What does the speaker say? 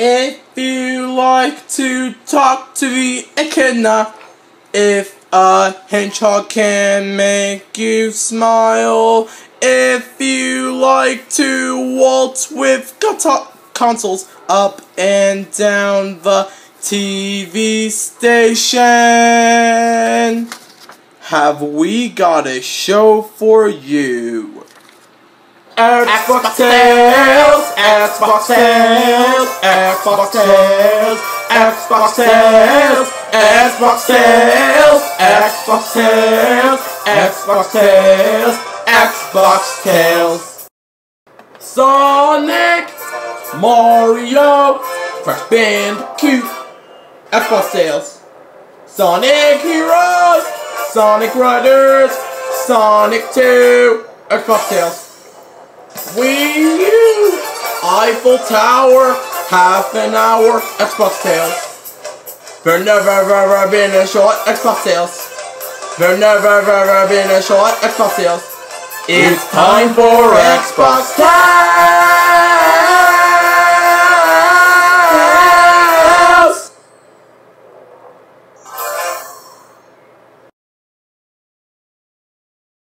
If you like to talk to the echidna, if a hedgehog can make you smile, if you like to waltz with consoles up and down the TV station, have we got a show for you? Xbox Xbox sales, Xbox sales, Xbox sales, Xbox sales, Xbox sales, Xbox sales, Xbox sales. Sonic, Mario, Crash Bandicoot, Xbox sales. Sonic Heroes, Sonic Riders, Sonic 2, Xbox sales. Wii U, Eiffel Tower, half an hour, Xbox sales. There never ever been a short Xbox sales. There never ever been a short Xbox sales. It's time for Xbox time!